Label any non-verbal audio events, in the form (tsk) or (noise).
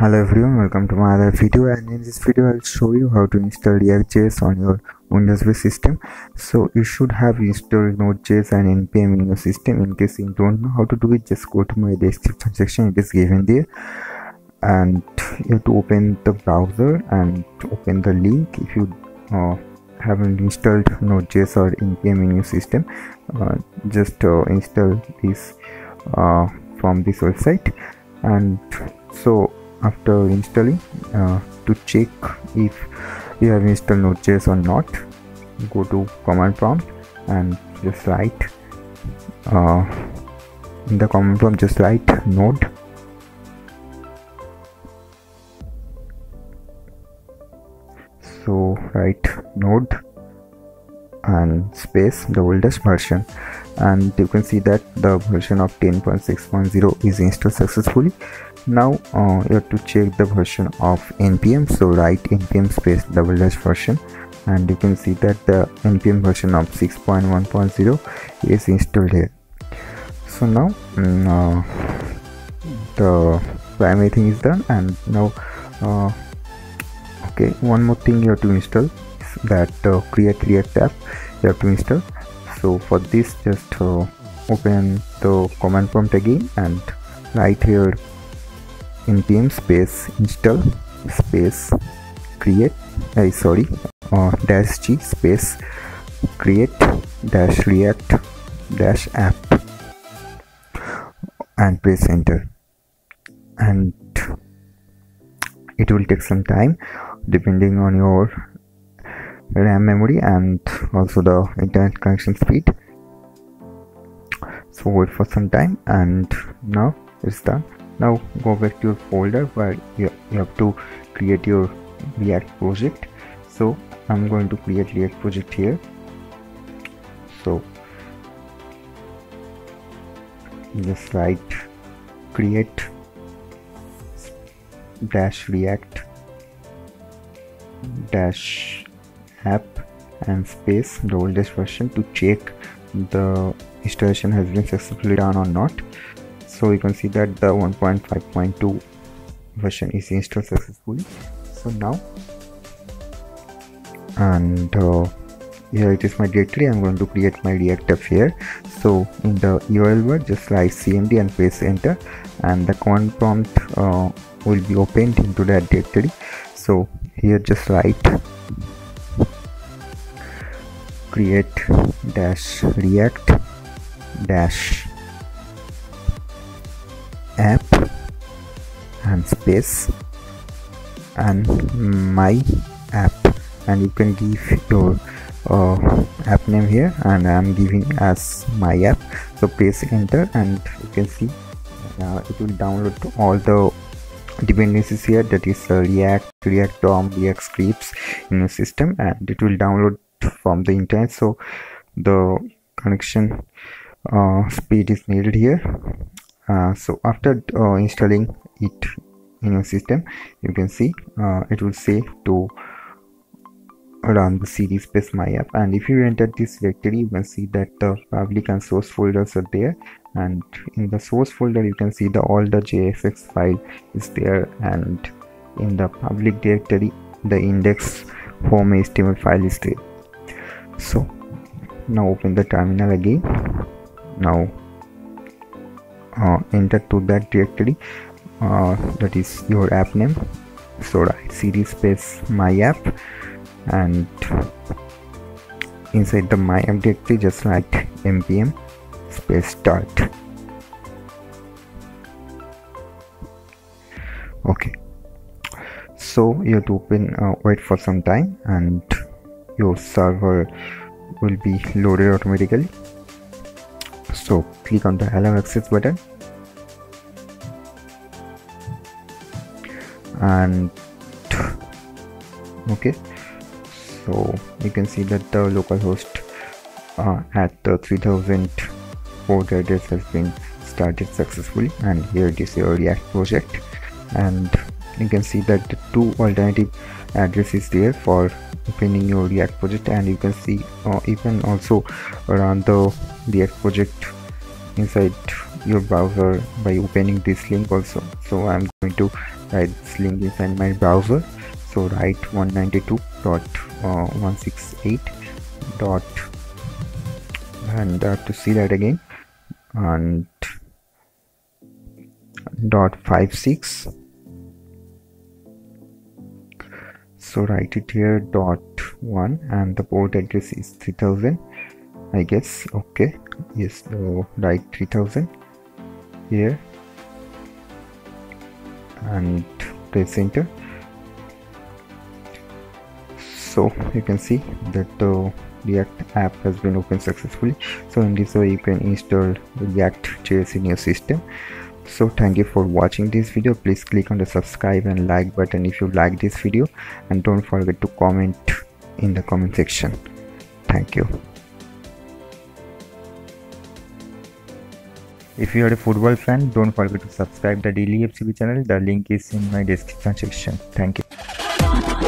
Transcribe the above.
Hello everyone, welcome to my other video and in this video I'll show you how to install React.js on your Windows based system. So you should have installed Node.js and npm in your system. In case you don't know how to do it, just go to my description section, it is given there. And you have to open the browser and open the link if you uh, haven't installed Node.js or npm in your system. Uh, just uh, install this uh, from this website and so after installing uh, to check if you have installed node.js or not. Go to command prompt and just write uh, in the command prompt just write node. So write node and space the oldest version. And you can see that the version of 10.6.0 is installed successfully. Now uh, you have to check the version of npm so write npm space double dash version. And you can see that the npm version of 6.1.0 is installed here. So now mm, uh, the primary thing is done. And now uh, okay one more thing you have to install that uh, create react app. You have to install. So for this just uh, open the command prompt again and write here npm space install space create uh, sorry uh, dash g space create dash react dash app and press enter. And it will take some time depending on your RAM memory and also the internet connection speed. So wait for some time and now it's done. Now go back to your folder where you, you have to create your react project. So i'm going to create react project here. So just write create dash react dash app and space the oldest version to check the installation has been successfully done or not. So you can see that the 1.5.2 version is installed successfully. So now and uh, here it is my directory. I'm going to create my app here. So in the url bar just write cmd and press enter and the command prompt uh, will be opened into that directory. So here just write create dash react dash app and space and my app. And you can give your uh, app name here and I'm giving as my app. So press enter and you can see uh, it will download all the dependencies here. That is uh, react react dom react scripts in your system and it will download from the internet. So the connection uh, speed is needed here. Uh, so after uh, installing it in your system you can see uh, it will say to run the cd space my app. And if you enter this directory you can see that the public and source folders are there. And in the source folder you can see the all the jsx file is there. And in the public directory the index home html file is there so now open the terminal again. Now uh, enter to that directory uh, that is your app name. So write cd space my app and inside the my app directory just write npm space start. Okay. So you have to open uh, wait for some time and your server will be loaded automatically. So click on the allow access button. And (tsk) okay. So you can see that the localhost uh, at the 3000 port address has been started successfully. And here it is your react project. And you can see that the two alternative addresses there for opening your react project and you can see uh, even also run the react project inside your browser by opening this link also. So i'm going to write this link inside my browser. So write 192.168 dot and have to see that again and dot 56 so write it here dot 1 and the port address is 3000 I guess. Okay. Yes so write 3000 here. And press enter. So you can see that the react app has been opened successfully. So in this way you can install react js in your system so thank you for watching this video. Please click on the subscribe and like button if you like this video. And don't forget to comment in the comment section. Thank you. If you are a football fan don't forget to subscribe the daily fcb channel. The link is in my description section. Thank you